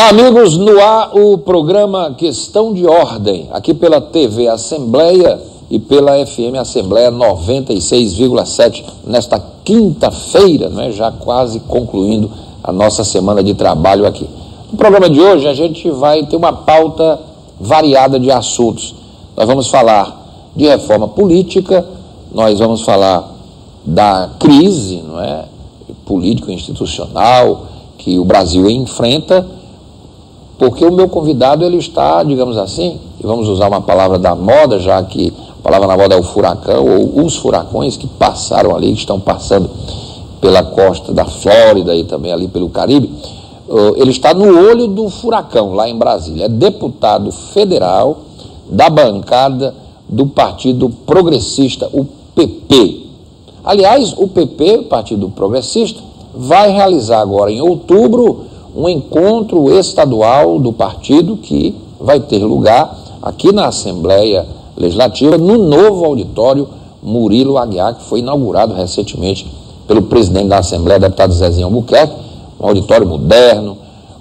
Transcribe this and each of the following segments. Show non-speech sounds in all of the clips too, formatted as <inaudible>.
Olá, amigos, no ar o programa Questão de Ordem, aqui pela TV Assembleia e pela FM Assembleia 96,7, nesta quinta-feira, né, já quase concluindo a nossa semana de trabalho aqui. No programa de hoje a gente vai ter uma pauta variada de assuntos. Nós vamos falar de reforma política, nós vamos falar da crise, não é, político-institucional que o Brasil enfrenta porque o meu convidado ele está, digamos assim, e vamos usar uma palavra da moda, já que a palavra na moda é o furacão, ou os furacões que passaram ali, que estão passando pela costa da Flórida e também ali pelo Caribe, ele está no olho do furacão lá em Brasília. É deputado federal da bancada do Partido Progressista, o PP. Aliás, o PP, o Partido Progressista, vai realizar agora em outubro um encontro estadual do partido que vai ter lugar aqui na Assembleia Legislativa, no novo auditório Murilo Aguiar, que foi inaugurado recentemente pelo presidente da Assembleia, deputado Zezinho Albuquerque, um auditório moderno,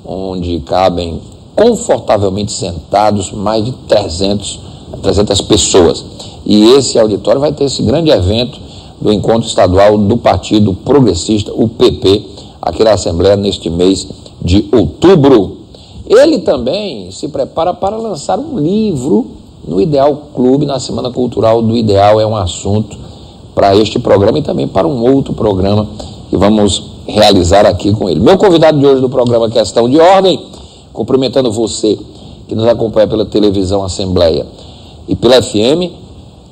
onde cabem confortavelmente sentados mais de 300, 300 pessoas. E esse auditório vai ter esse grande evento do encontro estadual do Partido Progressista, o PP, aqui na Assembleia neste mês de outubro. Ele também se prepara para lançar um livro no Ideal Clube, na Semana Cultural do Ideal. É um assunto para este programa e também para um outro programa que vamos realizar aqui com ele. Meu convidado de hoje do programa Questão de Ordem, cumprimentando você que nos acompanha pela televisão Assembleia e pela FM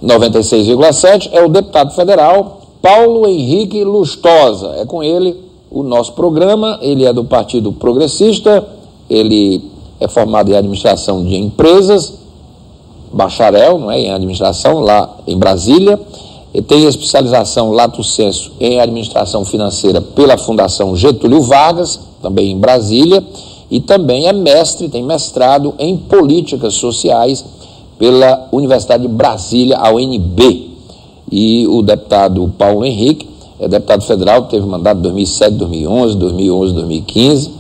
96,7, é o deputado federal Paulo Henrique Lustosa. É com ele o nosso programa. Ele é do Partido Progressista, ele é formado em administração de empresas, bacharel não é, em administração lá em Brasília. Ele tem especialização lato senso em administração financeira pela Fundação Getúlio Vargas, também em Brasília, e também é mestre, tem mestrado em políticas sociais pela Universidade de Brasília, a UNB. E o deputado Paulo Henrique é deputado federal, teve mandato 2007, 2011, 2011, 2015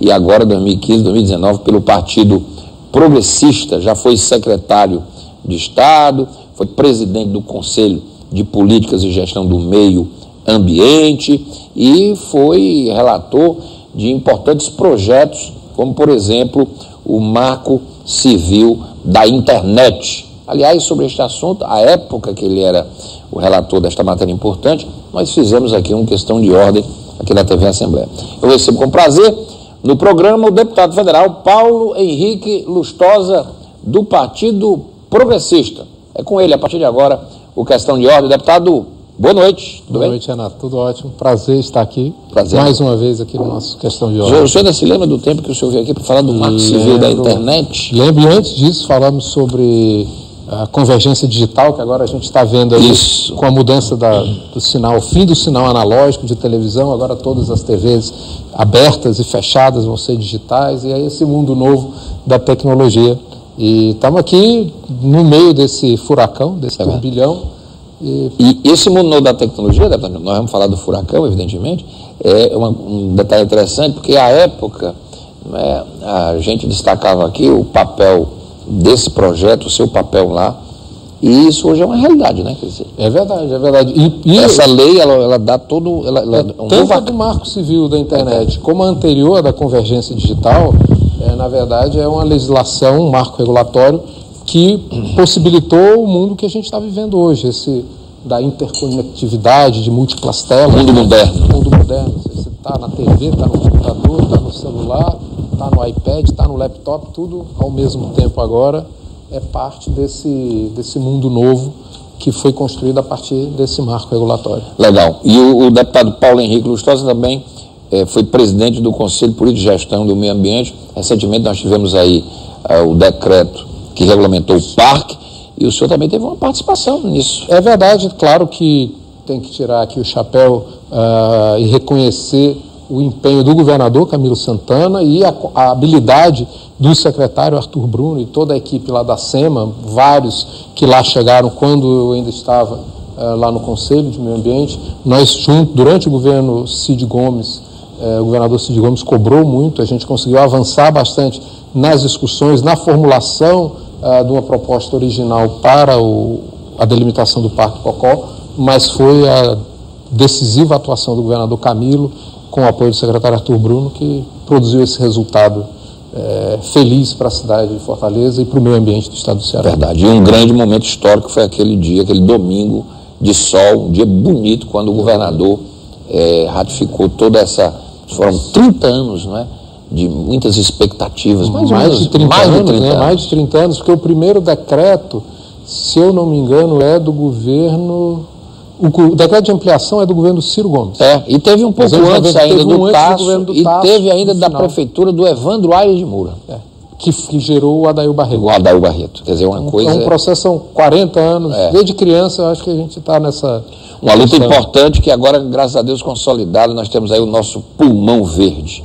e agora 2015, 2019 pelo Partido Progressista, já foi secretário de Estado, foi presidente do Conselho de Políticas e Gestão do Meio Ambiente e foi relator de importantes projetos, como por exemplo o Marco Civil da Internet. Aliás, sobre este assunto, a época que ele era o relator desta matéria importante, nós fizemos aqui uma questão de ordem aqui na TV Assembleia. Eu recebo com prazer no programa o deputado federal Paulo Henrique Lustosa, do Partido Progressista. É com ele, a partir de agora, o questão de ordem. Deputado, boa noite. Tudo boa bem? noite, Renato. Tudo ótimo. Prazer estar aqui. Prazer. Mais uma vez aqui no nosso questão de ordem. O senhor ainda se lembra do tempo que o senhor veio aqui para falar do marco civil da internet? Lembro, antes disso falamos sobre a convergência digital que agora a gente está vendo aí Isso. com a mudança da, do sinal, o fim do sinal analógico de televisão, agora todas as TVs abertas e fechadas vão ser digitais, e é esse mundo novo da tecnologia. E estamos aqui no meio desse furacão, desse é turbilhão. E... e... esse mundo novo da tecnologia, nós vamos falar do furacão, evidentemente, é uma, um detalhe interessante, porque à época né, a gente destacava aqui o papel desse projeto, o seu papel lá. E isso hoje é uma realidade, né? Quer dizer, é verdade, é verdade. E, e essa lei, ela, ela dá todo. Ela, ela, é, um tanto novo... do marco civil da internet como a anterior da convergência digital, é, na verdade, é uma legislação, um marco regulatório que possibilitou o mundo que a gente está vivendo hoje, esse da interconectividade de múltiplas telas. Mundo moderno. Mundo moderno. Você está na TV, está no computador, está no celular está no iPad, está no laptop, tudo ao mesmo tempo agora é parte desse, desse mundo novo que foi construído a partir desse marco regulatório. Legal. E o, o deputado Paulo Henrique Lustosa também é, foi presidente do Conselho Político de Gestão do Meio Ambiente. Recentemente nós tivemos aí uh, o decreto que regulamentou o parque e o senhor também teve uma participação nisso. É verdade, claro que tem que tirar aqui o chapéu uh, e reconhecer o empenho do governador Camilo Santana e a, a, habilidade do secretário Arthur Bruno e toda a equipe lá da SEMA, vários que lá chegaram quando eu ainda estava uh, lá no Conselho de Meio Ambiente. Nós, junto, durante o governo Cid Gomes, É, o governador Cid Gomes cobrou muito, a gente conseguiu avançar bastante nas discussões, na formulação uh, de uma proposta original para o, a delimitação do Parque Cocó, mas foi a decisiva atuação do governador Camilo, com o apoio do secretário Arthur Bruno, que produziu esse resultado é, feliz para a cidade de Fortaleza e para o meio ambiente do estado do Ceará. Verdade. E um grande momento histórico foi aquele dia, aquele domingo de sol, um dia bonito, quando o governador é, ratificou toda essa. Foram 30 anos, não é? De muitas expectativas. Mais, mais de 30 mais anos, de 30 né? anos. Mais de 30 anos, porque o primeiro decreto, se eu não me engano, é do governo o decreto de ampliação é do governo Ciro Gomes. É, e teve um pouco antes ainda do, um Tasso, do, do e teve ainda da final. prefeitura do Evandro Aires de Moura. É, que, que, gerou o Adail Barreto. O Adail Barreto. Quer dizer, uma coisa... É um processo, são 40 anos, é. desde criança eu acho que a gente está nessa... Uma luta importante que agora, graças a Deus, consolidada, nós temos aí o nosso pulmão verde.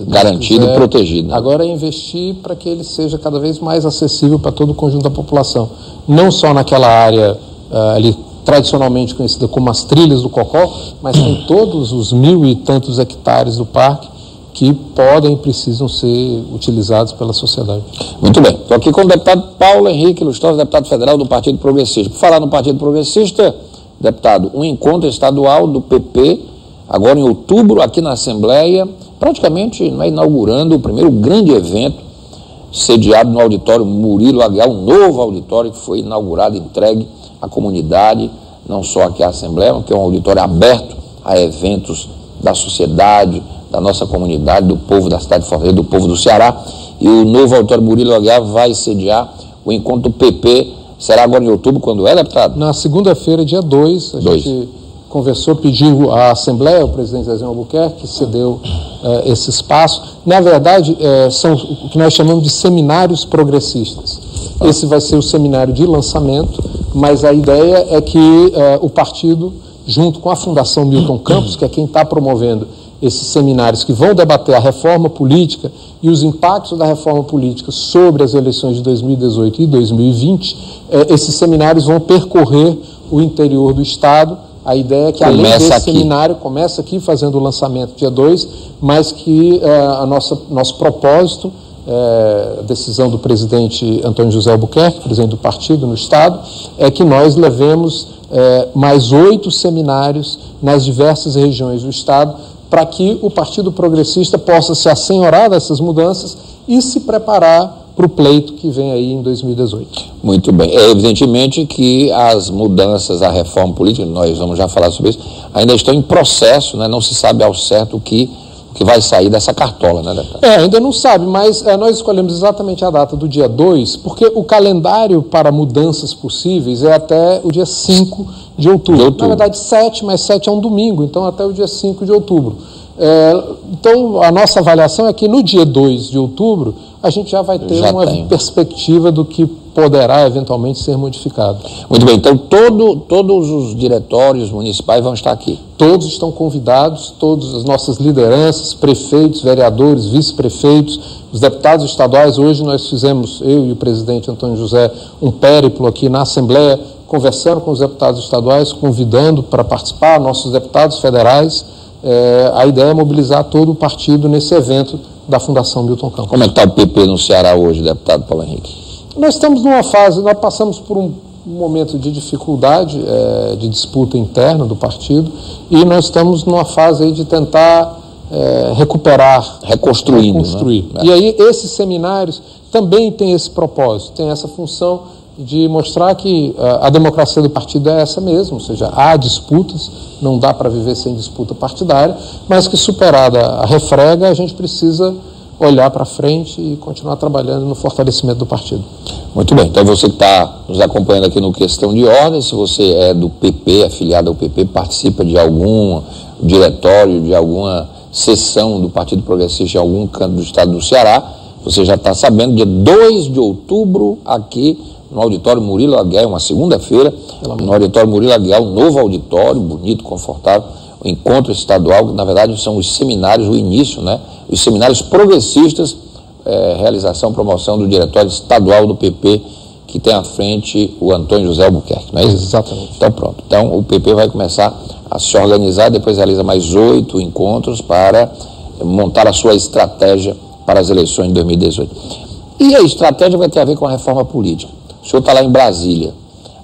Garantido quiser, e protegido. Né? Agora é investir para que ele seja cada vez mais acessível para todo o conjunto da população. Não só naquela área uh, ali tradicionalmente conhecida como as trilhas do Cocó, mas tem <clears throat> todos os mil e tantos hectares do parque que podem e precisam ser utilizados pela sociedade. Muito bem. Estou aqui com o deputado Paulo Henrique Lustosa, deputado federal do Partido Progressista. Por falar no Partido Progressista, deputado, um encontro estadual do PP, agora em outubro, aqui na Assembleia, praticamente não é, inaugurando o primeiro grande evento sediado no auditório Murilo Aguiar, um novo auditório que foi inaugurado, entregue a comunidade, não só aqui a Assembleia, que é um auditório aberto a eventos da sociedade, da nossa comunidade, do povo da cidade de Fortaleza, do povo do Ceará. E o novo auditório Murilo Aguiar vai sediar o encontro do PP. Será agora em outubro, quando é, deputado? Na segunda-feira, dia 2, a dois. gente conversou, pediu à Assembleia, o presidente Zezinho Albuquerque, que cedeu eh, esse espaço. Na verdade, eh, são o que nós chamamos de seminários progressistas. Esse vai ser o seminário de lançamento, mas a ideia é que uh, o partido, junto com a Fundação Milton Campos, que é quem está promovendo esses seminários que vão debater a reforma política e os impactos da reforma política sobre as eleições de 2018 e 2020, eh, esses seminários vão percorrer o interior do Estado. A ideia é que, além começa desse aqui. seminário, começa aqui fazendo o lançamento dia 2, mas que uh, a nossa, nosso propósito é, decisão do presidente Antônio José Albuquerque, presidente do partido no Estado, é que nós levemos é, mais oito seminários nas diversas regiões do Estado para que o Partido Progressista possa se assenhorar dessas mudanças e se preparar para o pleito que vem aí em 2018. Muito bem. É evidentemente que as mudanças, a reforma política, nós vamos já falar sobre isso, ainda estão em processo, né? não se sabe ao certo o que que vai sair dessa cartola, né, deputado? É, ainda não sabe, mas é, nós escolhemos exatamente a data do dia 2, porque o calendário para mudanças possíveis é até o dia 5 de outubro. de outubro. Na verdade, 7, mas 7 é um domingo, então até o dia 5 de outubro. É, então, a nossa avaliação é que no dia 2 de outubro, a gente já vai ter já uma tenho. perspectiva do que poderá eventualmente ser modificado. Muito bem, então todo, todos os diretórios municipais vão estar aqui? Todos estão convidados, todas as nossas lideranças, prefeitos, vereadores, vice-prefeitos, os deputados estaduais. Hoje nós fizemos, eu e o presidente Antônio José, um périplo aqui na Assembleia, conversando com os deputados estaduais, convidando para participar, nossos deputados federais. É, a ideia é mobilizar todo o partido nesse evento da Fundação Milton Campos. Como é que está o PP no Ceará hoje, deputado Paulo Henrique? Nós estamos numa fase, nós passamos por um momento de dificuldade, é, de disputa interna do partido, e nós estamos numa fase aí de tentar é, recuperar, reconstruindo. Reconstruir. Né? E aí esses seminários também têm esse propósito, têm essa função de mostrar que uh, a democracia do partido é essa mesmo, ou seja, há disputas, não dá para viver sem disputa partidária, mas que superada a refrega, a gente precisa olhar para frente e continuar trabalhando no fortalecimento do partido. Muito bem, então você que está nos acompanhando aqui no Questão de Ordem, se você é do PP, afiliado ao PP, participa de algum diretório, de alguma sessão do Partido Progressista em algum canto do estado do Ceará, você já está sabendo, dia 2 de outubro, aqui no Auditório Murilo Aguiar, uma segunda-feira, no Auditório Murilo Aguiar, um novo auditório, bonito, confortável, o encontro estadual, que na verdade são os seminários, o início, né? Os seminários progressistas, é, realização, promoção do Diretório Estadual do PP que tem à frente o Antônio José Albuquerque, não é isso? Exatamente. Então pronto. Então o PP vai começar a se organizar, depois realiza mais oito encontros para montar a sua estratégia para as eleições de 2018. E a estratégia vai ter a ver com a reforma política. O senhor está lá em Brasília,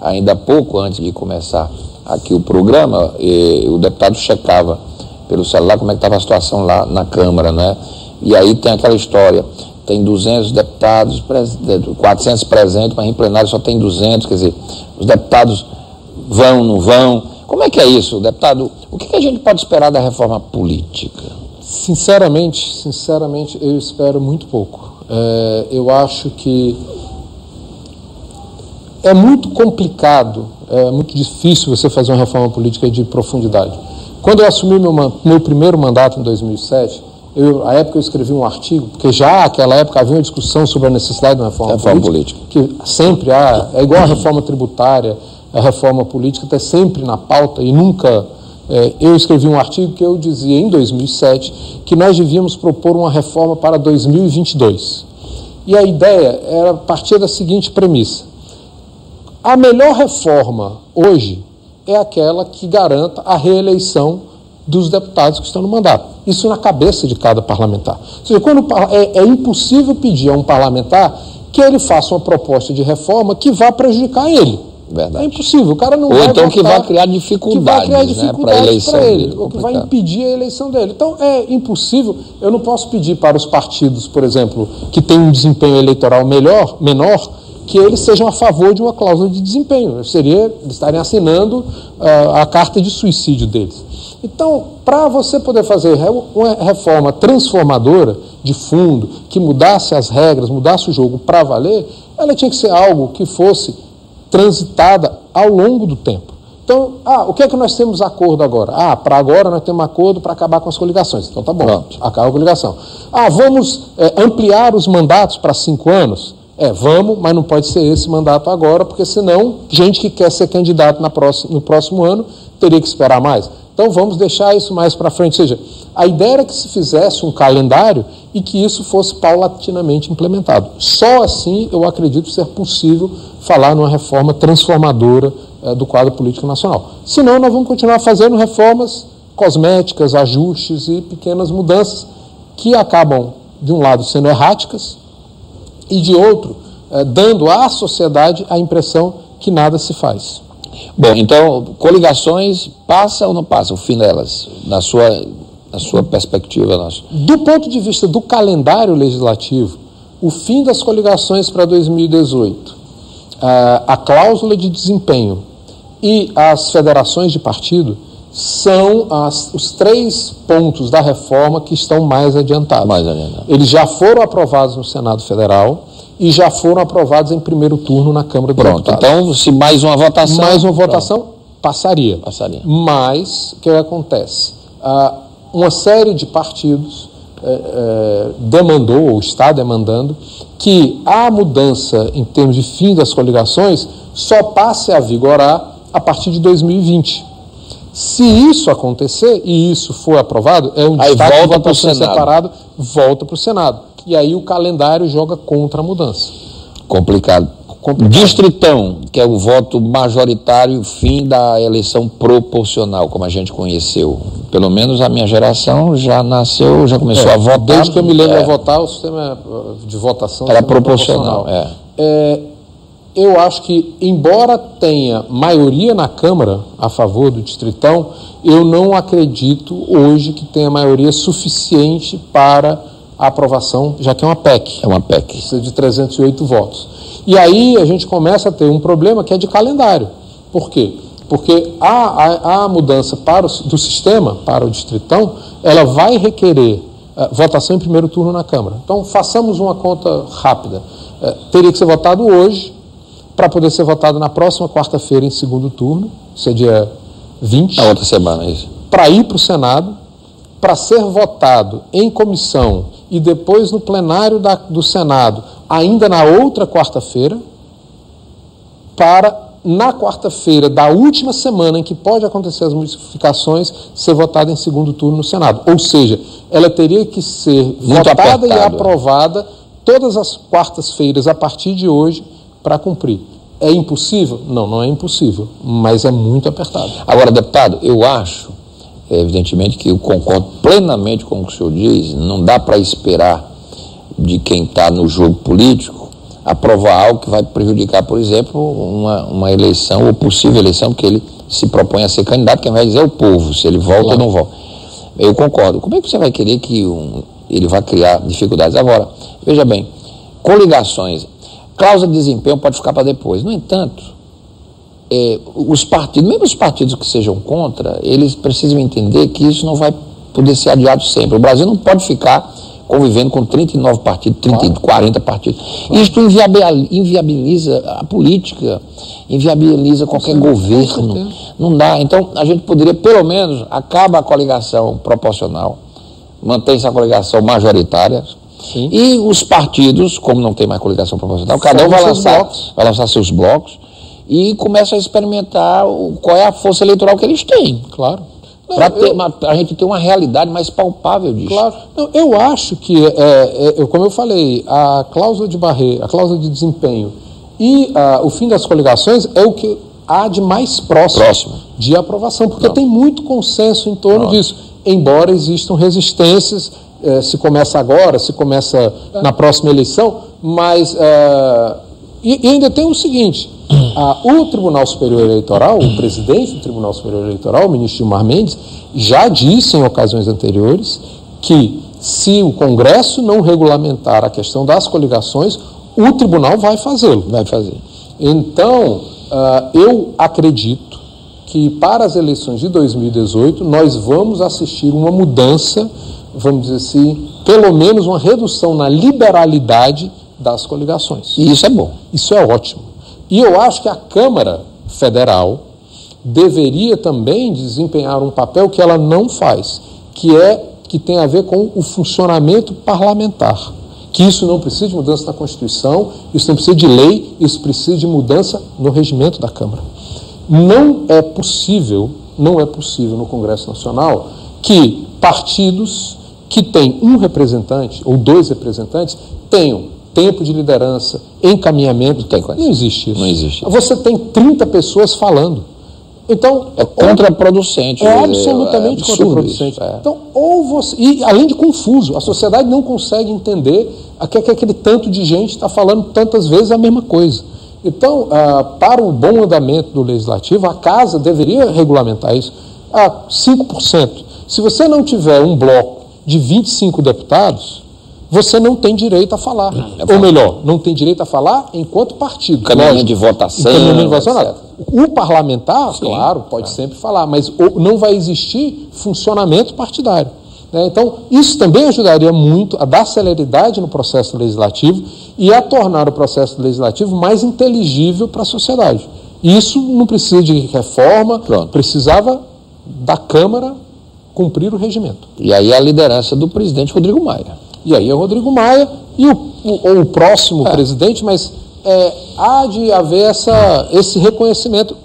ainda pouco antes de começar aqui o programa, o deputado checava pelo celular como é que estava a situação lá na Câmara, né? E aí tem aquela história, tem 200 deputados, 400 presentes, mas em plenário só tem 200, quer dizer, os deputados vão, não vão. Como é que é isso, deputado? O que, que a gente pode esperar da reforma política? Sinceramente, sinceramente, eu espero muito pouco. É, eu acho que é muito complicado, é muito difícil você fazer uma reforma política de profundidade. Quando eu assumi meu, meu primeiro mandato em 2007, eu, à época eu escrevi um artigo, porque já naquela época havia uma discussão sobre a necessidade de uma reforma, reforma política, política, que sempre há, é igual a reforma tributária, a reforma política está sempre na pauta e nunca. É, eu escrevi um artigo que eu dizia em 2007 que nós devíamos propor uma reforma para 2022. E a ideia era partir da seguinte premissa: a melhor reforma hoje é aquela que garanta a reeleição dos deputados que estão no mandato. Isso na cabeça de cada parlamentar. Ou seja, quando é, é impossível pedir a um parlamentar que ele faça uma proposta de reforma que vá prejudicar ele. Verdade. É impossível. O cara não Ou vai então votar, que vai criar dificuldades, que vai criar dificuldades né, para eleição ele, dele. ou que vai impedir a eleição dele. Então é impossível. Eu não posso pedir para os partidos, por exemplo, que têm um desempenho eleitoral melhor, menor, que eles sejam a favor de uma cláusula de desempenho. Seria eles estarem assinando uh, a carta de suicídio deles. Então, para você poder fazer uma reforma transformadora de fundo, que mudasse as regras, mudasse o jogo para valer, ela tinha que ser algo que fosse transitada ao longo do tempo. Então, ah, o que é que nós temos acordo agora? Ah, para agora nós temos acordo para acabar com as coligações. Então tá bom, Pronto. acaba a coligação. Ah, vamos é, ampliar os mandatos para cinco anos? É, vamos, mas não pode ser esse mandato agora, porque senão, gente que quer ser candidato na próxima, no próximo ano teria que esperar mais. Então vamos deixar isso mais para frente. Ou seja, a ideia era que se fizesse um calendário e que isso fosse paulatinamente implementado. Só assim eu acredito ser possível falar numa reforma transformadora eh, do quadro político nacional. Senão nós vamos continuar fazendo reformas cosméticas, ajustes e pequenas mudanças que acabam, de um lado, sendo erráticas e de outro, eh, dando à sociedade a impressão que nada se faz. Bom, então, coligações passa ou não passa o fim delas, na sua, na sua perspectiva? Nossa? Do ponto de vista do calendário legislativo, o fim das coligações para 2018, a cláusula de desempenho e as federações de partido são as, os três pontos da reforma que estão mais adiantados. Mais adiantado. Eles já foram aprovados no Senado Federal e já foram aprovados em primeiro turno na Câmara dos Pronto, Deputados. então se mais uma votação... Mais uma votação, pronto. passaria. Passaria. Mas, o que acontece? Ah, uma série de partidos eh, eh, demandou, ou está demandando, que a mudança em termos de fim das coligações só passe a vigorar a partir de 2020. Se isso acontecer e isso for aprovado, é um Aí destaque volta de votação pro Senado. separado, volta para o Senado. E aí o calendário joga contra a mudança. Complicado. Complicado. Distritão, que é o voto majoritário, fim da eleição proporcional, como a gente conheceu. Pelo menos a minha geração já nasceu, já começou É, a votar. Desde que eu me lembro é, de votar, o sistema de votação Era o sistema proporcional, é. É, eu acho que, embora tenha maioria na Câmara a favor do Distritão, eu não acredito hoje que tenha maioria suficiente para a aprovação, já que é uma PEC. É uma PEC. Precisa de 308 votos. E aí a gente começa a ter um problema que é de calendário. Por quê? Porque a, a, a mudança para o, do sistema, para o Distritão, ela vai requerer eh, votação em primeiro turno na Câmara. Então, façamos uma conta rápida. Eh, teria que ser votado hoje, para poder ser votado na próxima quarta-feira em segundo turno, isso é dia 20, Na outra semana, isso. para ir para o Senado, para ser votado em comissão e depois no plenário da- do Senado, ainda na outra quarta-feira, para na quarta-feira da última semana em que pode acontecer as modificações, ser votada em segundo turno no Senado. Ou seja, ela teria que ser Muito votada e apertado. aprovada todas as quartas-feiras a partir de hoje, para cumprir. É impossível? Não, não é impossível, mas é muito apertado. Agora, deputado, eu acho, evidentemente, que eu concordo plenamente com o que o senhor diz, não dá para esperar de quem está no jogo político aprovar algo que vai prejudicar, por exemplo, uma, uma eleição ou possível eleição, que ele se propõe a ser candidato, quem vai dizer é o povo, se ele volta claro. ou não volta. Eu concordo. Como é que você vai querer que um, ele vá criar dificuldades? Agora, veja bem, coligações, cláusula de desempenho pode ficar para depois. No entanto, é, os partidos, mesmo os partidos que sejam contra, eles precisam entender que isso não vai poder ser adiado sempre. O Brasil não pode ficar convivendo com 39 partidos, 30, claro. 40 partidos. Claro. Isso inviabiliza a política, inviabiliza qualquer governo. Não dá. Então, a gente poderia, pelo menos, acaba a coligação proporcional, mantém-se a coligação majoritária, Sim. E os partidos, como não tem mais coligação proporcional, cada um vai lançar, vai lançar seus blocos e começa a experimentar o, qual é a força eleitoral que eles têm. Claro para a gente ter uma realidade mais palpável disso. Claro. Não, eu acho que, é, é, como eu falei, a cláusula de barreira, a cláusula de desempenho e o fim das coligações é o que há de mais próximo, próximo. de aprovação, porque Não. tem muito consenso em torno Não. disso, embora existam resistências, é, se começa agora, se começa na próxima eleição, mas é, e, e, ainda tem o seguinte: a, o Tribunal Superior Eleitoral, o presidente do Tribunal Superior Eleitoral, o ministro Gilmar Mendes, já disse em ocasiões anteriores que se o Congresso não regulamentar a questão das coligações, o tribunal vai fazê-lo. Vai fazer. Então, uh, eu acredito que para as eleições de 2018 nós vamos assistir uma mudança, vamos dizer assim, pelo menos uma redução na liberalidade das coligações. E isso é bom. Isso é ótimo. E eu acho que a Câmara Federal deveria também desempenhar um papel que ela não faz, que é que tem a ver com o funcionamento parlamentar. Que isso não precisa de mudança na Constituição, isso não precisa de lei, isso precisa de mudança no regimento da Câmara. Não é possível, não é possível no Congresso Nacional que partidos que têm um representante ou dois representantes tenham tempo de liderança, encaminhamento. Tem Não existe isso. Não existe. Você tem 30 pessoas falando. Então, é contraproducente. É, absolutamente é contraproducente. É. Então, ou você. E além de confuso, a sociedade não consegue entender que, que aquele tanto de gente está falando tantas vezes a mesma coisa. Então, ah, para o bom andamento do legislativo, a casa deveria regulamentar isso. Ah, 5%. Se você não tiver um bloco de 25 deputados, você não tem direito a falar. É Ou melhor, não tem direito a falar enquanto partido. Caminho de votação. Caminho de votação. O parlamentar, Sim, claro, pode sempre falar, mas não vai existir funcionamento partidário. Né? Então, isso também ajudaria muito a dar celeridade no processo legislativo e a tornar o processo legislativo mais inteligível para a sociedade. Isso não precisa de reforma, Pronto. precisava da Câmara cumprir o regimento. E aí a liderança do presidente Rodrigo Maia. E aí é o Rodrigo Maia e o, o, o próximo é. presidente, mas é, há de haver essa, esse reconhecimento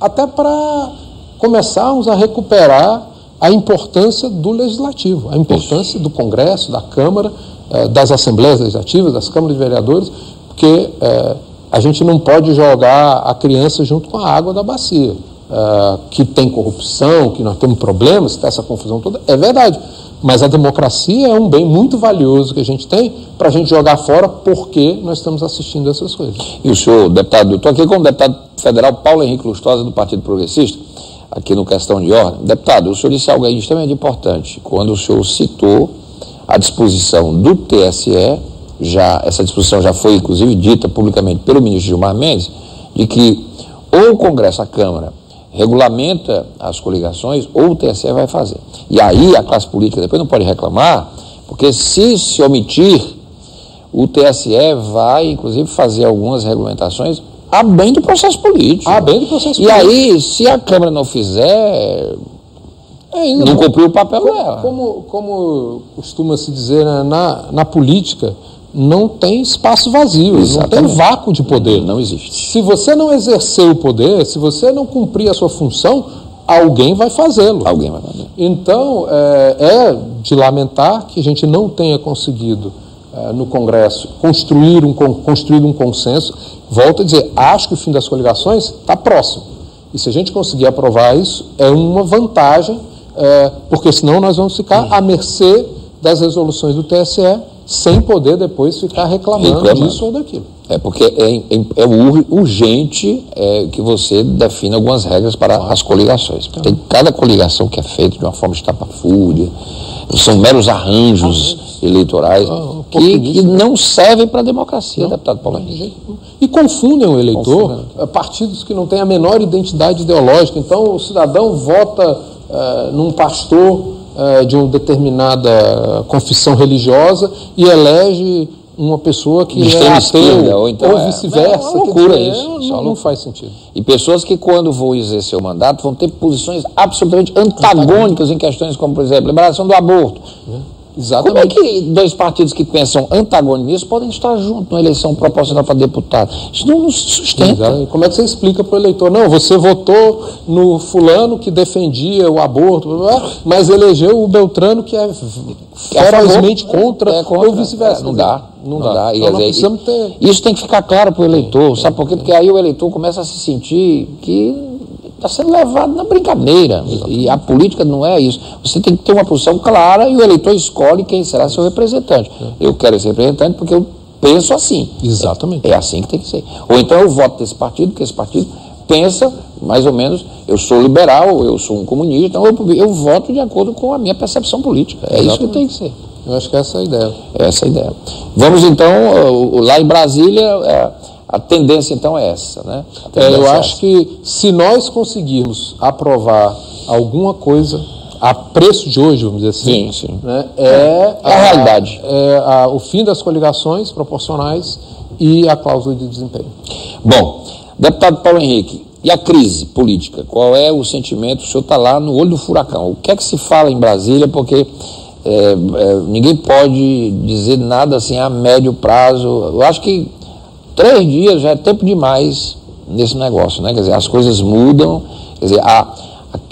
até para começarmos a recuperar a importância do legislativo, a importância Isso. do Congresso, da Câmara, é, das Assembleias Legislativas, das Câmaras de Vereadores, porque é, a gente não pode jogar a criança junto com a água da bacia. É, que tem corrupção, que nós temos problemas, que essa confusão toda, é verdade. Mas a democracia é um bem muito valioso que a gente tem para a gente jogar fora porque nós estamos assistindo essas coisas. E o senhor, deputado, estou aqui com o deputado federal Paulo Henrique Lustosa, do Partido Progressista, aqui no Questão de Ordem. Deputado, o senhor disse algo aí extremamente importante, quando o senhor citou a disposição do TSE, já, essa disposição já foi inclusive dita publicamente pelo ministro Gilmar Mendes, de que ou o Congresso, a Câmara, regulamenta as coligações ou o TSE vai fazer. E aí a classe política depois não pode reclamar, porque se se omitir, o TSE vai, inclusive, fazer algumas regulamentações a bem do processo político. A bem do processo e político. E aí, se a Câmara não fizer, não, não cumpriu o papel como, dela. Como, como costuma se dizer né, na, na política, não tem espaço vazio, Exatamente. não tem vácuo de poder. Não existe. Se você não exercer o poder, se você não cumprir a sua função, alguém vai fazê-lo. Alguém vai fazer. Então, é, é, de lamentar que a gente não tenha conseguido uh, no Congresso construir um, construir um consenso. Volto a dizer, acho que o fim das coligações está próximo. E se a gente conseguir aprovar isso, é uma vantagem, uh, porque senão nós vamos ficar à mercê das resoluções do TSE, sem poder depois ficar reclamando, reclamando. disso ou daquilo. É porque é, é, é urgente é, que você defina algumas regras para as coligações. Tem cada coligação que é feita de uma forma estapafúria, são meros arranjos eleitorais ah, que, que, não servem para a democracia, não, deputado Paulo Henrique. E confundem o eleitor. Eh, partidos que não têm a menor identidade ideológica. Então, o cidadão vota uh, num pastor uh, de uma determinada confissão religiosa e elege uma pessoa que é ateu, ou, então ou é, vice-versa. É, loucura dizer, isso. Não, não, não, faz sentido. E pessoas que, quando vão exercer o mandato, vão ter posições absolutamente antagônicas em questões como, por exemplo, liberação do aborto. É. Exatamente. Como é que dois partidos que pensam antagônicos podem estar juntos numa eleição proporcional para deputado? Isso não nos sustenta. Exatamente. Como é que você explica para o eleitor? Não, você votou no fulano que defendia o aborto, mas elegeu o Beltrano que é, é ferozmente contra, é contra, ou vice-versa. É, não dá. Não, não dá. dá. Então, e, dizer, ter... Isso tem que ficar claro para o eleitor. Sabe por quê? Porque aí o eleitor começa a se sentir que está sendo levado na brincadeira. E a política não é isso. Você tem que ter uma posição clara e o eleitor escolhe quem será seu representante. Eu quero esse representante porque eu penso assim. Exatamente. É, é assim que tem que ser. Ou então eu voto desse partido, porque esse partido pensa mais ou menos, eu sou liberal, eu sou um comunista, então eu, eu voto de acordo com a minha percepção política. É Exatamente. isso que tem que ser. Eu acho que essa é a ideia. Essa é a ideia. Vamos então, lá em Brasília, é, a tendência então é essa, né? É, eu é acho que se nós conseguirmos aprovar alguma coisa a preço de hoje, vamos dizer assim, sim, sim. Né, é, é, a, a, realidade. É a, o fim das coligações proporcionais e a cláusula de desempenho. Bom, deputado Paulo Henrique, e a crise política? Qual é o sentimento? O senhor está lá no olho do furacão. O que é que se fala em Brasília? Porque é, é, ninguém pode dizer nada assim a médio prazo. Eu acho que Três dias já é tempo demais nesse negócio, né? Quer dizer, as coisas mudam. Quer dizer, há,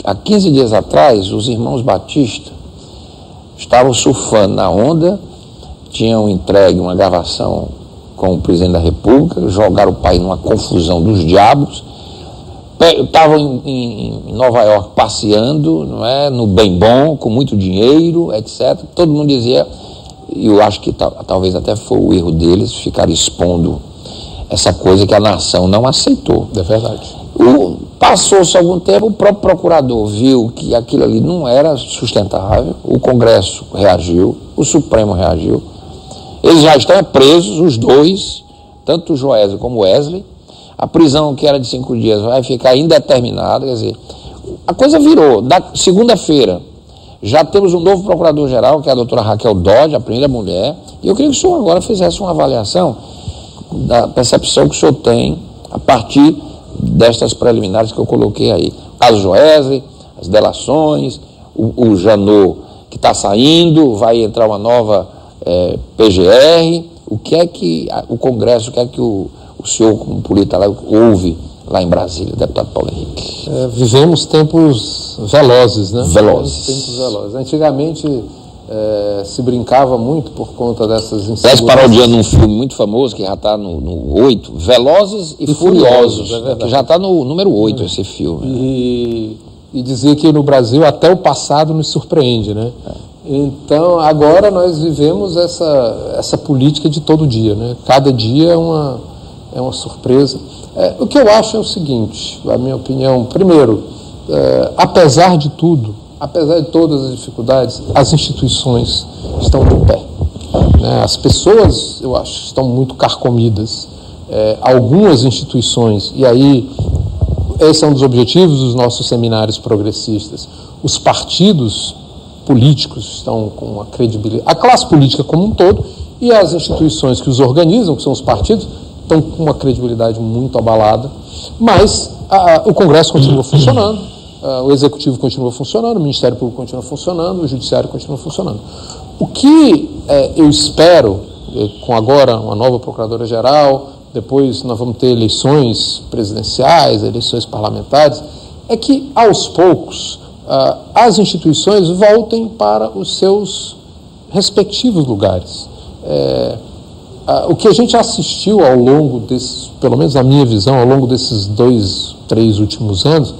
há 15 dias atrás, os irmãos Batista estavam surfando na onda, tinham entregue uma gravação com o presidente da República, jogaram o país numa confusão dos diabos, estavam em, em, Nova York passeando, não é, no bem bom, com muito dinheiro, etc. Todo mundo dizia, e eu acho que talvez até foi o erro deles, ficar expondo essa coisa que a nação não aceitou. É verdade. Passou-se algum tempo, o próprio procurador viu que aquilo ali não era sustentável, o Congresso reagiu, o Supremo reagiu. Eles já estão presos, os dois, tanto o Joésio como o Wesley. A prisão, que era de cinco dias, vai ficar indeterminada. Quer dizer, a coisa virou. Da segunda-feira, já temos um novo procurador-geral, que é a doutora Raquel Dodge, a primeira mulher. E eu queria que o senhor agora fizesse uma avaliação da percepção que o senhor tem a partir destas preliminares que eu coloquei aí. Caso Joesley, as delações, o, o Janot que está saindo, vai entrar uma nova é, PGR. O que é que a, o Congresso, o que é que o, o senhor, como político, lá, ouve lá em Brasília, deputado Paulo Henrique? É, vivemos tempos velozes, né? Velozes. Tempos velozes. Antigamente é, se brincava muito por conta dessas inseguranças. Parece parodiando um filme muito famoso que já está no, no 8, Velozes e, e Furiosos, Furiosos é que já está no número 8 esse filme. E, e dizia que no Brasil até o passado nos surpreende, né? É. Então, agora nós vivemos essa, essa política de todo dia, né? Cada dia é uma, é uma surpresa. É, o que eu acho é o seguinte, a minha opinião, primeiro, é, apesar de tudo, apesar de todas as dificuldades, as instituições estão de pé. Né? As pessoas, eu acho, estão muito carcomidas. É, algumas instituições, e aí esse é um dos objetivos dos nossos seminários progressistas, os partidos políticos estão com uma credibilidade, a classe política como um todo e as instituições que os organizam, que são os partidos, estão com uma credibilidade muito abalada, mas a, o Congresso continua funcionando, Uh, o executivo continua funcionando, o Ministério Público continua funcionando, o Judiciário continua funcionando. O que eh, eu espero, eh, com agora uma nova Procuradora-Geral, depois nós vamos ter eleições presidenciais, eleições parlamentares, é que aos poucos uh, as instituições voltem para os seus respectivos lugares. é, o que a gente assistiu ao longo desses, pelo menos na minha visão, ao longo desses dois, três últimos anos,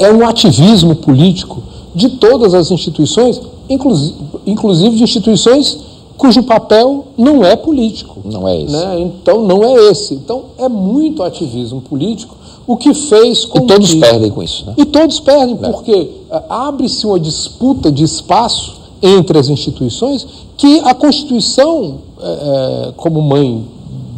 é um ativismo político de todas as instituições, inclusive, de instituições cujo papel não é político. Não é esse. Né? Então, não é esse. Então, é muito ativismo político, o que fez com E todos que... perdem com isso. Né? E todos perdem, é. porque uh, abre-se uma disputa de espaço entre as instituições que a Constituição, é, como mãe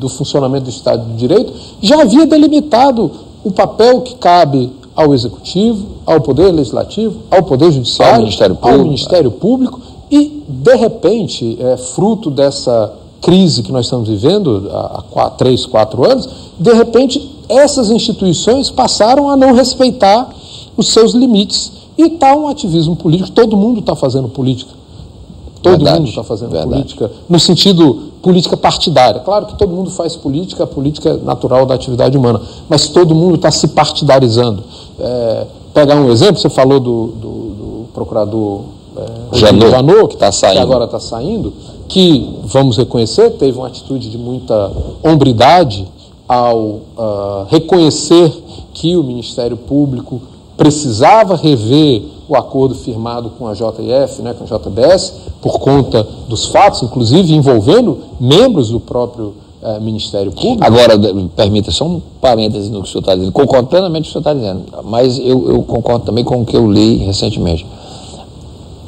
do funcionamento do Estado de Direito, já havia delimitado o papel que cabe ao Executivo, ao Poder Legislativo, ao Poder Judiciário, ao Ministério Público, ao Ministério Público e, de repente, é, fruto dessa crise que nós estamos vivendo há três, quatro anos, de repente essas instituições passaram a não respeitar os seus limites. E está um ativismo político, todo mundo está fazendo política. Todo Verdade. mundo está fazendo Verdade. política, no sentido política partidária. Claro que todo mundo faz política, a política é natural da atividade humana, mas todo mundo está se partidarizando. É, pegar um exemplo, você falou do, do, do procurador é, Janot, Janot, que, tá saindo. que agora está saindo, que, vamos reconhecer, teve uma atitude de muita hombridade ao uh, reconhecer que o Ministério Público precisava rever o acordo firmado com a JF, né, com a JBS, por conta dos fatos, inclusive envolvendo membros do próprio uh, Ministério Público. Agora, permita só um parêntese no que o senhor está dizendo. Concordo plenamente com o que o senhor está dizendo, mas eu, eu concordo também com o que eu li recentemente.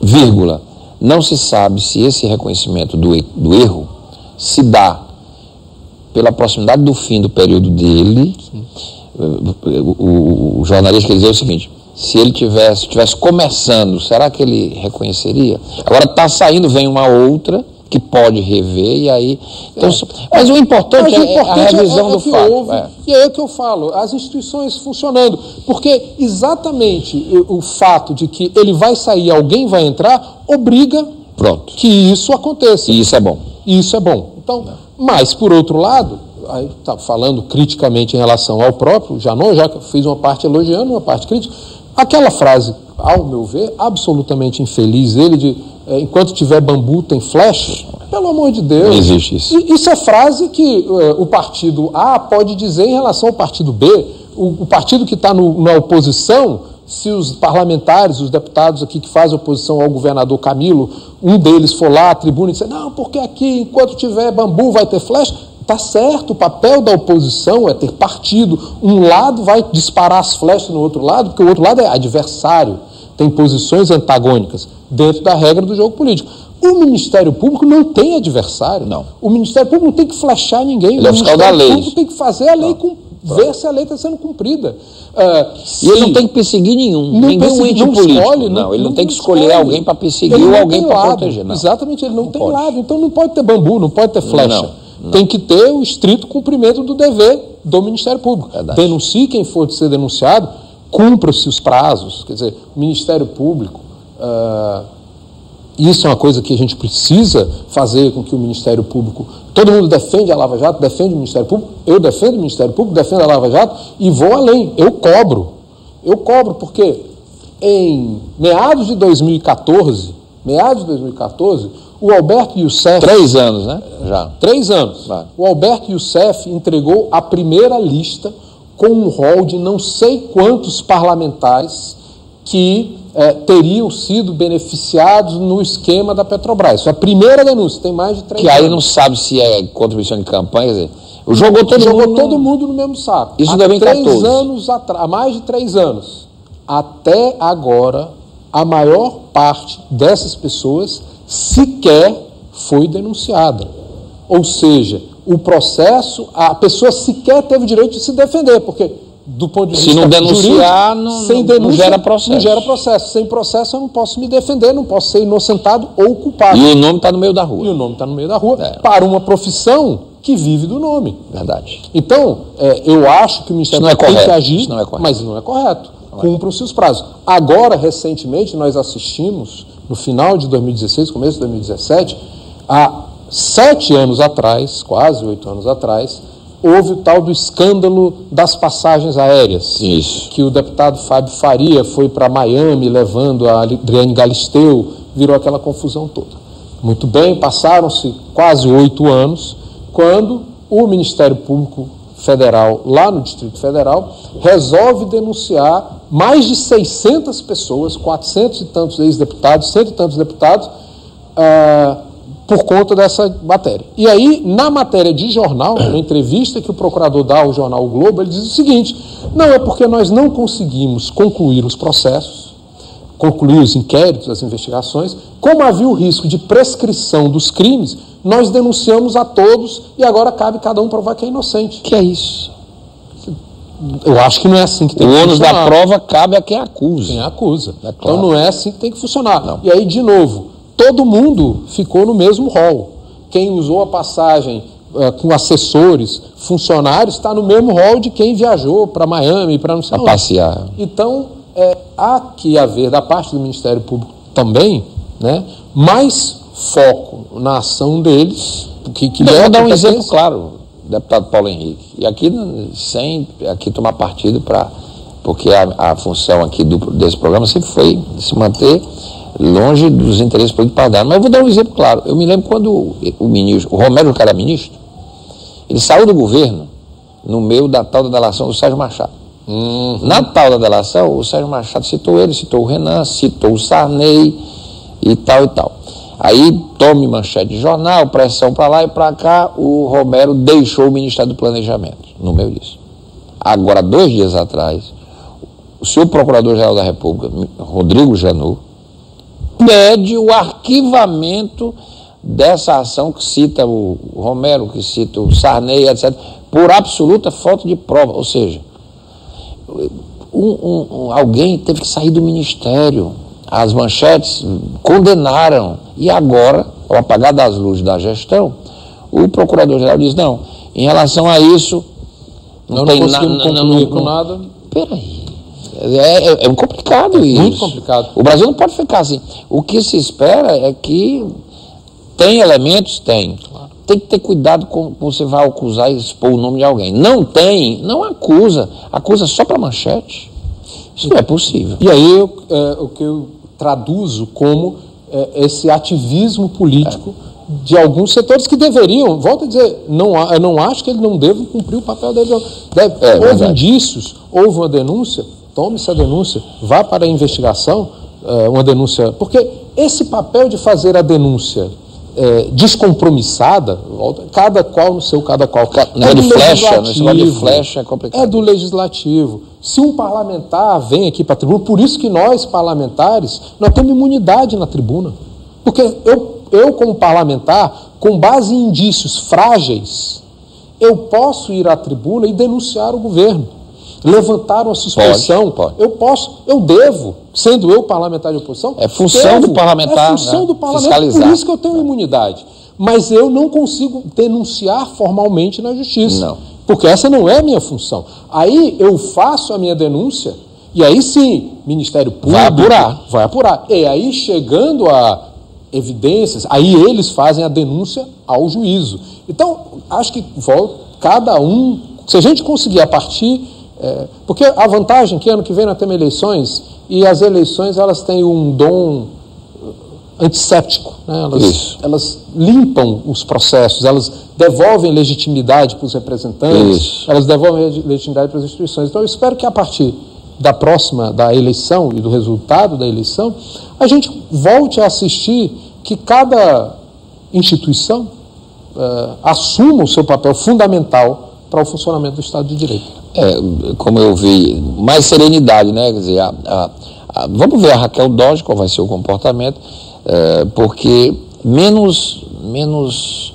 Vírgula. Não se sabe se esse reconhecimento do, do erro se dá pela proximidade do fim do período dele. O, o, o, jornalista quer dizer o seguinte: se ele tivesse, tivesse começando, será que ele reconheceria? Agora está saindo, vem uma outra que pode rever e aí. Então, é. Mas o importante, mas o é, importante é a revisão é, é do fato. Houve, é. E é o que eu falo, as instituições funcionando. Porque exatamente o fato de que ele vai sair, alguém vai entrar, obriga Pronto. que isso aconteça. E isso é bom. Isso é bom. Então, mas, por outro lado, aí está falando criticamente em relação ao próprio Janot, já fiz uma parte elogiando, uma parte crítica, aquela frase, ao meu ver, absolutamente infeliz dele de é, enquanto tiver bambu tem flecha, pelo amor de Deus. Não existe isso. Isso é frase que uh, o partido A pode dizer em relação ao partido B. O, o partido que está na oposição, se os parlamentares, os deputados aqui que fazem oposição ao governador Camilo, um deles for lá à tribuna e disser, não, porque aqui, enquanto tiver bambu, vai ter flecha. Está certo, o papel da oposição é ter partido. Um lado vai disparar as flechas no outro lado, porque o outro lado é adversário tem posições antagônicas dentro da regra do jogo político. O Ministério Público não tem adversário. Não. O Ministério Público não tem que flechar ninguém. Ele o é fiscal da lei. Público tem que fazer a lei, com, ver se a lei está sendo cumprida. Uh, e ele não tem que perseguir nenhum, não nenhum ente não político. Escolhe, não, não, ele não, não tem que escolher escolhe. alguém para perseguir ou alguém para proteger. Não. Exatamente, ele não, tem pode. lado. Então não pode ter bambu, não pode ter flecha. Tem que ter o estrito cumprimento do dever do Ministério Público. Verdade. Denuncie quem for de ser denunciado, cumpra-se os prazos, quer dizer, o Ministério Público. Uh, isso é uma coisa que a gente precisa fazer com que o Ministério Público. Todo mundo defende a Lava Jato, defende o Ministério Público, eu defendo o Ministério Público, defendo a Lava Jato e vou além, eu cobro. Eu cobro porque em meados de 2014, meados de 2014, o Alberto Youssef. Três anos, né? Já. Três anos. Vai. O Alberto Youssef entregou a primeira lista com um rol de não sei quantos parlamentares que é, teriam sido beneficiados no esquema da Petrobras. Isso é a primeira denúncia, tem mais de três Que anos. aí não sabe se é contribuição de campanha, quer dizer, jogou todo, jogou mundo, todo mundo no mesmo saco. Isso há três anos atrás, há mais de três anos. Até agora, a maior parte dessas pessoas sequer foi denunciada. Ou seja, o processo, a pessoa sequer teve o direito de se defender, porque do ponto de vista Se não denunciar, jurídico, não, sem denúncia, não gera processo. Não gera processo. Sem processo eu não posso me defender, não posso ser inocentado ou culpado. E o nome está no meio da rua. E o nome está no meio da rua é. para uma profissão que vive do nome. Verdade. Então, é, eu acho que o Ministério é tem que agir, não é mas não é correto. É. Cumpram-se os prazos. Agora, recentemente, nós assistimos, no final de 2016, começo de 2017, a sete anos atrás, quase oito anos atrás, houve o tal do escândalo das passagens aéreas. Isso. Que o deputado Fábio Faria foi para Miami levando a Adriane Galisteu, virou aquela confusão toda. Muito bem, passaram-se quase oito anos, quando o Ministério Público Federal, lá no Distrito Federal, resolve denunciar mais de 600 pessoas, 400 e tantos ex-deputados, cento e tantos deputados, uh, por conta dessa matéria. E aí, na matéria de jornal, na entrevista que o procurador dá ao jornal o Globo, ele diz o seguinte: não é porque nós não conseguimos concluir os processos, concluir os inquéritos, as investigações, como havia o risco de prescrição dos crimes, nós denunciamos a todos e agora cabe cada um provar que é inocente. Que é isso? Eu acho que não é assim que tem o que funcionar. O ônus da prova cabe a quem acusa. Quem acusa. É claro. Então não é assim que tem que funcionar. Não. E aí, de novo, todo mundo ficou no mesmo rol. Quem usou a passagem uh, com assessores, funcionários, está no mesmo rol de quem viajou para Miami, para não sei Para passear. Então, é, há que haver, da parte do Ministério Público também, né, mais foco na ação deles. Que, que vou dar um exemplo claro, deputado Paulo Henrique. E aqui, sem aqui tomar partido para. Porque a, a, função aqui do, desse programa sempre foi se manter longe dos interesses políticos partidários. Mas eu vou dar um exemplo claro. Eu me lembro quando o, ministro, o Romero que era ministro, ele saiu do governo no meio da tal da delação do Sérgio Machado. Uhum. Na tal da delação, o Sérgio Machado citou ele, citou o Renan, citou o Sarney e tal e tal. Aí tome manchete de jornal, pressão para lá e para cá, o Romero deixou o Ministério do Planejamento no meio disso. Agora, dois dias atrás, o senhor Procurador-Geral da República, Rodrigo Janot, pede o arquivamento dessa ação que cita o Romero, que cita o Sarney, etc., por absoluta falta de prova. Ou seja, um, um, alguém teve que sair do ministério. As manchetes condenaram. E agora, ao apagar das luzes da gestão, o procurador-geral diz: não, em relação a isso, não, não tem nada. Não, não, com nada. Peraí. É, é, é complicado é isso. Muito complicado. O Brasil não pode ficar assim. O que se espera é que tem elementos? Tem. Claro tem que ter cuidado com você vai acusar e expor o nome de alguém. Não tem, não acusa. Acusa só para manchete. Isso não é possível. E aí eu, é, o que eu traduzo como é, esse ativismo político é. de alguns setores que deveriam, volto a dizer, não, eu não acho que ele não deve cumprir o papel dele. Deve, é, houve indícios, houve uma denúncia, tome essa denúncia, vá para a investigação, é, uma denúncia. Porque esse papel de fazer a denúncia é, descompromissada, cada qual no seu cada qual. Não é de flecha, não é de flecha é complicado. É do legislativo. Se um parlamentar vem aqui para a tribuna, por isso que nós, parlamentares, nós temos imunidade na tribuna. Porque eu, eu como parlamentar, com base em indícios frágeis, eu posso ir à tribuna e denunciar o governo levantar uma suspeição, pode, pode. eu posso, eu devo, sendo eu parlamentar de oposição. É função devo, do parlamentar. É função né? do parlamentar, Fiscalizar. por isso que eu tenho imunidade. Mas eu não consigo denunciar formalmente na justiça. Não. Porque essa não é a minha função. Aí eu faço a minha denúncia, e aí sim, Ministério Público. Vai apurar. Vai apurar. E aí, chegando a evidências, aí eles fazem a denúncia ao juízo. Então, acho que volta, cada um. Se a gente conseguir, a partir é, porque a vantagem que ano que vem nós temos eleições e as eleições elas têm um dom antisséptico, né? elas, elas, limpam os processos, elas devolvem legitimidade para os representantes, Isso. elas devolvem legitimidade para as instituições. Então eu espero que a partir da próxima, da eleição e do resultado da eleição, a gente volte a assistir que cada instituição uh, assuma o seu papel fundamental para o funcionamento do Estado de Direito. É, como eu vi, mais serenidade, né? Quer dizer, a, a, a, vamos ver a Raquel Dodge, qual vai ser o comportamento, é, porque menos, menos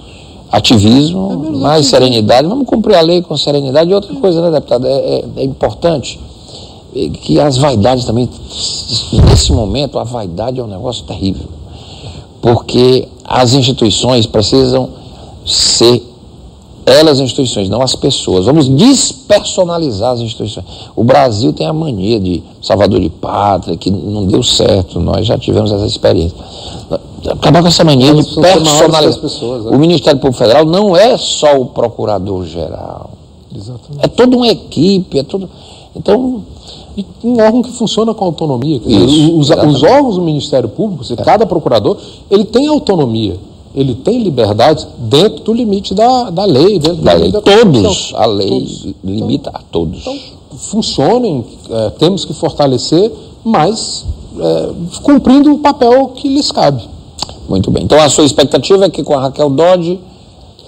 ativismo, é menos mais ativismo. serenidade, vamos cumprir a lei com serenidade. E outra coisa, né, deputado, é, é, é importante que as vaidades também, nesse momento, a vaidade é um negócio terrível, porque as instituições precisam ser elas as instituições, não as pessoas. Vamos despersonalizar as instituições. O Brasil tem a mania de salvador de pátria, que não deu certo, nós já tivemos essa experiência. Acabar com essa mania de personalizar. Pessoas, né? O Ministério Público Federal não é só o procurador-geral. É toda uma equipe, é tudo. Então, um órgão que funciona com autonomia. Dizer, os, os, órgãos do Ministério Público, cada procurador, ele tem autonomia, ele tem liberdade dentro do limite da, da lei, dentro da, lei. Da todos, a lei todos. limita então, a todos. Então, funcionem, é, temos que fortalecer, mas é, cumprindo o papel que lhes cabe. Muito bem. Então a sua expectativa é que com a Raquel Dodge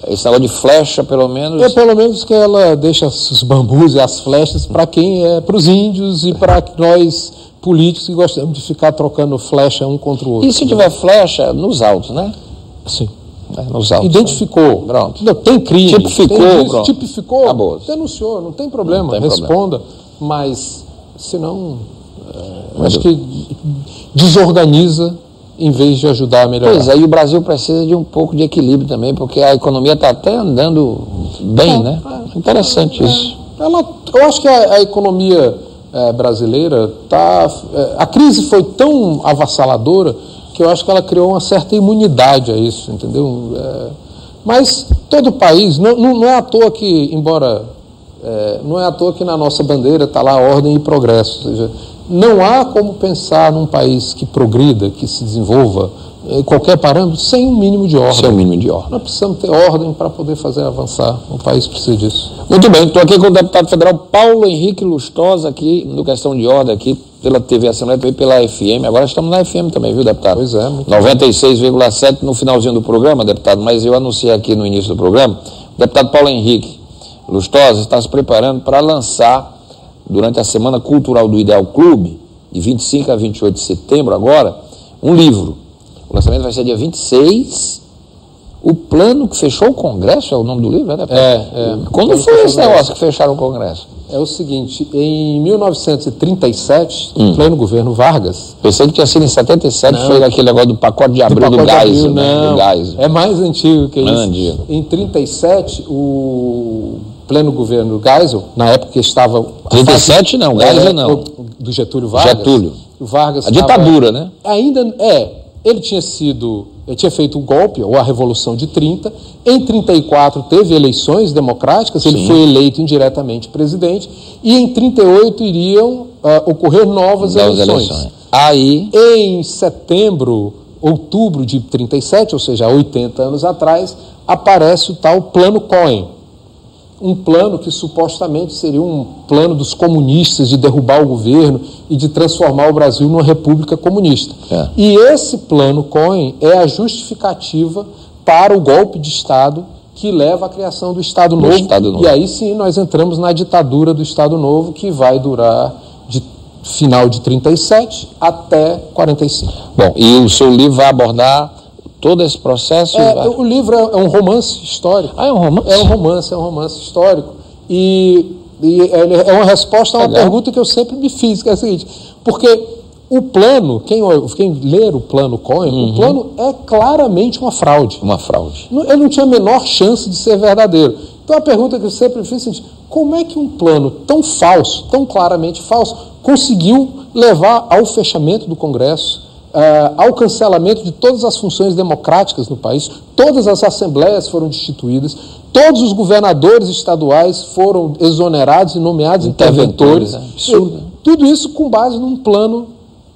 esse negócio de flecha, pelo menos. É pelo menos que ela deixa os bambus e as flechas para quem é, para os índios e para nós políticos que gostamos de ficar trocando flecha um contra o outro. E se tiver flecha, nos autos, né? Sim. É, nos autos. Identificou. Né? Não, tem crime. Tipificou. Tem pronto. Tipificou. Acabou. Denunciou, não tem problema. Não tem responda. Problema. Mas, senão, é, acho que desorganiza em vez de ajudar a melhorar. Pois é, e o Brasil precisa de um pouco de equilíbrio também, porque a economia está até andando bem, é, né? É, Interessante é, isso. Ela, eu acho que a, a economia é, brasileira está. É, a crise foi tão avassaladora que eu acho que ela criou uma certa imunidade a isso, entendeu? É, mas todo o país, não, não, não, é à toa que, embora. não é à toa que na nossa bandeira está lá ordem e progresso. Ou seja, não há como pensar num país que progrida, que se desenvolva, em qualquer parâmetro, sem um mínimo de ordem. Sem um mínimo de ordem. Nós precisamos ter ordem para poder fazer avançar. O país precisa disso. Muito bem, estou aqui com o deputado federal Paulo Henrique Lustosa, aqui no Questão de Ordem, aqui pela TV Assembleia, também pela FM. Agora estamos na FM também, viu, deputado? Pois é. 96,7 no finalzinho do programa, deputado, mas eu anunciei aqui no início do programa, o deputado Paulo Henrique Lustosa está se preparando para lançar durante a Semana Cultural do Ideal Clube, de 25 a 28 de setembro agora, um livro. O lançamento vai ser dia 26. O plano que fechou o Congresso é o nome do livro, né? É, é. Quando foi esse negócio que fecharam o Congresso? É o seguinte, em 1937, hum. pleno governo Vargas. Pensei que tinha sido em 77, não, foi aquele negócio do pacote de abril do, do gás. Abril, né? do gás. É mais antigo que isso. Antigo. Em 37, o pleno governo Geisel, na época que estava... 37 não, Geisel é, não. Do Getúlio Vargas. Getúlio. Vargas a ditadura, né? Ainda, é, ele tinha sido, ele tinha feito o um golpe, ou a Revolução de 30, em 34 teve eleições democráticas, ele Sim. foi eleito indiretamente presidente, e em 38 iriam uh, ocorrer novas, novas eleições. eleições. Aí... Em setembro, outubro de 37, ou seja, 80 anos atrás, aparece o tal Plano Cohen, um plano que supostamente seria um plano dos comunistas de derrubar o governo e de transformar o Brasil numa república comunista. É. E esse plano Cohen é a justificativa para o golpe de Estado que leva à criação do Estado, do Novo, Estado Novo. E aí sim nós entramos na ditadura do Estado Novo, que vai durar de final de 37 até 45. Bom, e o seu livro vai abordar todo esse processo? É, o livro é, um romance histórico. Ah, é um romance? É um romance, é um romance histórico. E, e é uma resposta a uma Legal. pergunta que eu sempre me fiz, que é a seguinte, porque o plano, quem, quem ler o plano Cohen, uhum. o plano é claramente uma fraude. Uma fraude. Ele não tinha a menor chance de ser verdadeiro. Então a pergunta que eu sempre fiz é a seguinte, como é que um plano tão falso, tão claramente falso, conseguiu levar ao fechamento do Congresso, uh, ao cancelamento de todas as funções democráticas no país, todas as assembleias foram destituídas, todos os governadores estaduais foram exonerados e nomeados interventores. interventores. Né? Tudo isso com base num plano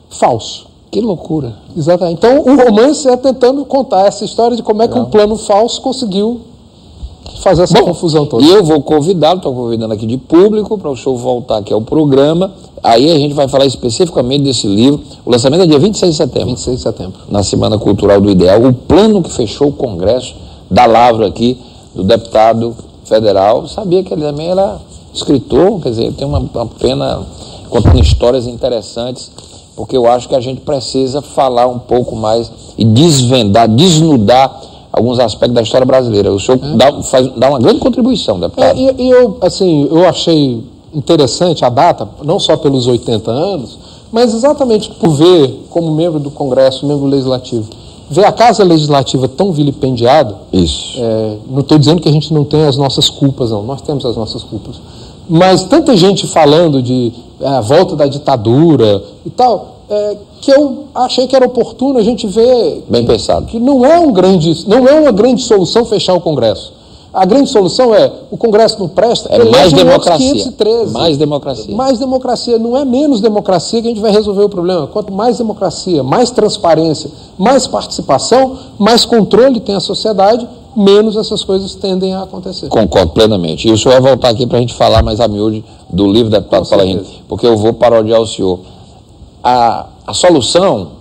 falso. Que loucura. Exatamente. Então, o romance é tentando contar essa história de como é que Não. um plano falso conseguiu fazer essa Bom, confusão toda. E eu vou convidá-lo, estou convidando aqui de público, para o senhor voltar aqui ao programa. Aí a gente vai falar especificamente desse livro. O lançamento é dia 26 de setembro. 26 de setembro. Na Semana Cultural do Ideal. O plano que fechou o Congresso da Lavra aqui, do deputado federal. Sabia que ele também era escritor, quer dizer, tem uma, uma pena contando histórias interessantes, porque eu acho que a gente precisa falar um pouco mais e desvendar, desnudar alguns aspectos da história brasileira. O senhor é. dá, faz, dá uma grande contribuição, deputado. É, e, e, eu, assim, eu achei interessante a data, não só pelos 80 anos, mas exatamente por ver, como membro do Congresso, membro do Legislativo, ver a Casa Legislativa tão vilipendiada. Isso. É, não estou dizendo que a gente não tem as nossas culpas, não. Nós temos as nossas culpas. Mas tanta gente falando de é, a volta da ditadura e tal, é, que eu achei que era oportuno a gente ver bem pensado que não é um grande não é uma grande solução fechar o Congresso A grande solução é o Congresso não presta, é mais democracia. 513. Mais democracia. Mais democracia. Não é menos democracia que a gente vai resolver o problema. Quanto mais democracia, mais transparência, mais participação, mais controle tem a sociedade, menos essas coisas tendem a acontecer. Concordo plenamente. E o senhor vai voltar aqui para a gente falar mais a miúde do livro da deputada Paulo porque eu vou parodiar o senhor. A, a solução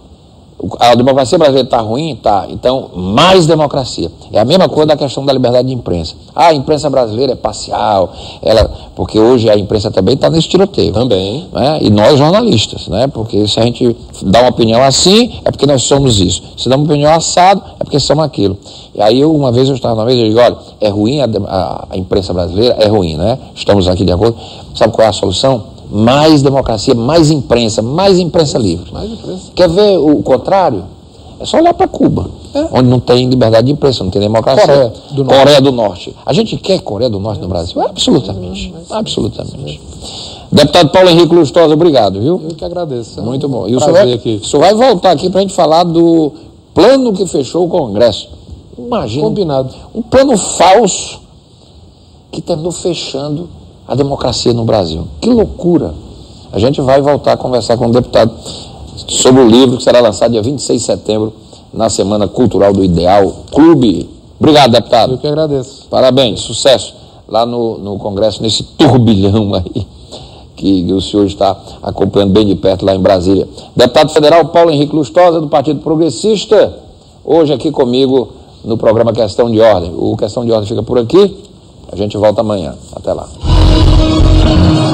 a democracia brasileira está ruim? Está. Então, mais democracia. É a mesma coisa da questão da liberdade de imprensa. Ah, a imprensa brasileira é parcial, ela, porque hoje a imprensa também está nesse tiroteio. Também. Né? E nós jornalistas, né? porque se a gente dá uma opinião assim, é porque nós somos isso. Se dá uma opinião assado, é porque somos aquilo. E aí, eu, uma vez eu estava na mesa e digo, olha, é ruim a, a, a imprensa brasileira? É ruim, né? Estamos aqui de acordo. Sabe qual é a solução? Mais democracia, mais imprensa, mais imprensa livre. Mais imprensa. Quer ver o contrário? É só olhar para Cuba, é. onde não tem liberdade de imprensa, não tem democracia. Coreia do, Coreia do Norte. A gente quer Coreia do Norte no Brasil? Absolutamente. Absolutamente. Deputado Paulo Henrique Lustosa, obrigado, viu? Eu que agradeço. É Muito bom. E o senhor, vai, aqui. o senhor vai voltar aqui para a gente falar do plano que fechou o Congresso. Imagina. Combinado. Um plano falso que terminou fechando a democracia no Brasil. Que loucura! A gente vai voltar a conversar com o deputado sobre o livro que será lançado dia 26 de setembro na Semana Cultural do Ideal Clube. Obrigado, deputado. Eu que agradeço. Parabéns, sucesso lá no, no Congresso, nesse turbilhão aí que, que o senhor está acompanhando bem de perto lá em Brasília. Deputado federal Paulo Henrique Lustosa, do Partido Progressista, hoje aqui comigo no programa Questão de Ordem. O Questão de Ordem fica por aqui. A gente volta amanhã. Até lá. oh you.